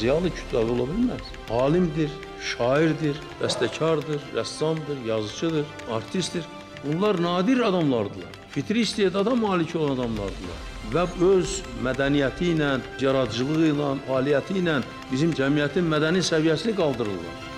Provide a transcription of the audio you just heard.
ziyalı kütləvi ola bilməz. Alimdir, şairdir, bəstəkardır, rəssamdır, yazıcıdır, artistdir. Bunlar nadir adamlardılar. Fitri istedada malik olan adamlardılar. Və öz mədəniyyəti ilə, yaradıcılığı ilə, fəaliyyəti ilə bizim cəmiyyətin mədəni səviyyəsini qaldırırlar.